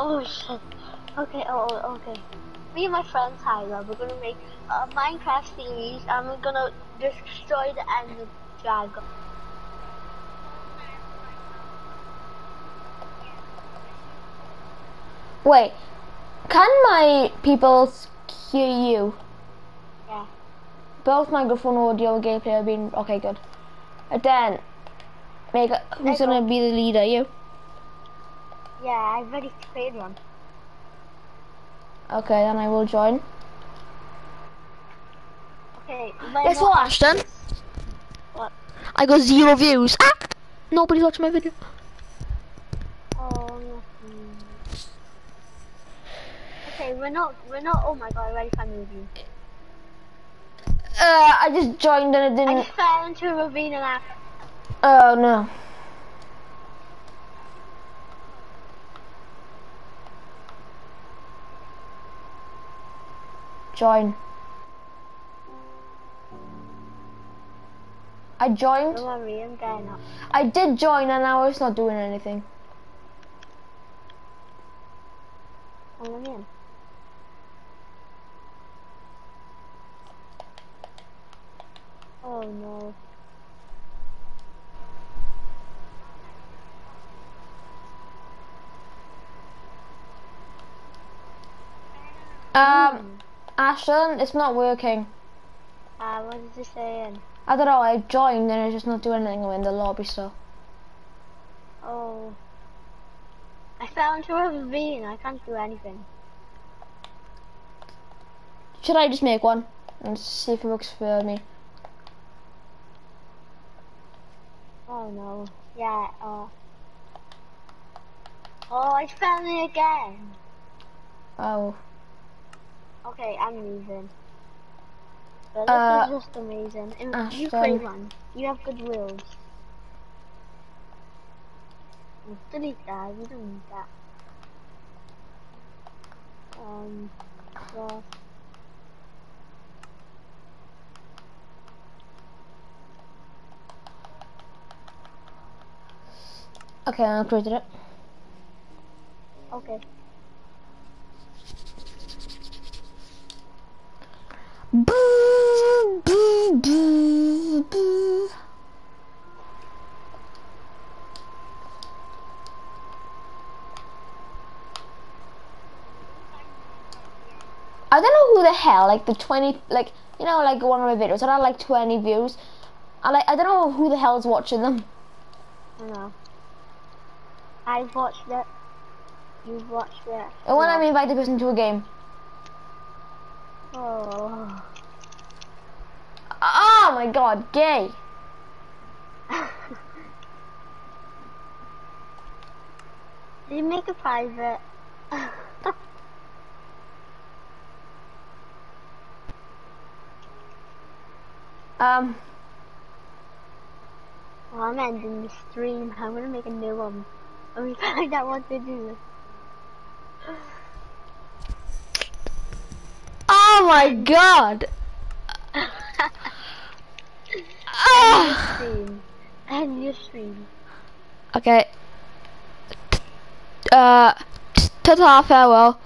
oh shit. Okay, oh, oh, okay. Me and my friend Tyler, we're gonna make a Minecraft series and we're gonna destroy the Ender Dragon. Wait, can my people hear you? Yeah. Both microphone audio and gameplay have been okay. Good. And then, make a, who's gonna go. be the leader? You. Yeah, I've already played one. Okay, then I will join. Okay, Guess what, Ashton? What? I got zero views. Ah! Nobody's watching my video. Oh. Okay, we're not, we're not, oh my god, I already found a review. Uh, I just joined and it I didn't. I just fell into a ravine and I, Oh no. Join. I joined. don't worry, I'm getting up. I did join and now it's not doing anything. I'm in. Oh no. Um, Ashton, it's not working. Uh, what is it saying? I don't know, I joined and it's just not doing anything I'm in the lobby still. Oh. I into a ravine, I can't do anything. Should I just make one and see if it works for me? Oh no. Yeah, oh. Oh, I fell in again. Oh. Okay, I'm leaving. But this Uh, is just amazing. You Ashton. play one. You have good wills. Delete that, we don't need that. Um, well, Okay, I created it. okay. Boo, boo, boo, boo. I don't know who the hell, like the 20, like, you know, like one of my videos, I had like 20 views. I like, I don't know who the hell is watching them. I know. I've watched it. You've watched it. And when Yeah. I'm invited person to a game. Oh. Oh my god, gay. Did you make a private? Um, well, I'm ending the stream. I'm gonna make a new one. And we find out what to do. My god. Ah. stream. End your stream. Okay. Uh, ta-ta, farewell.